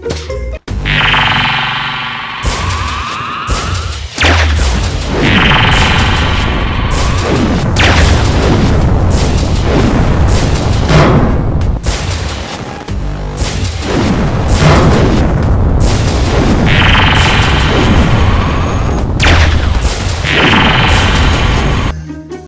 Bye.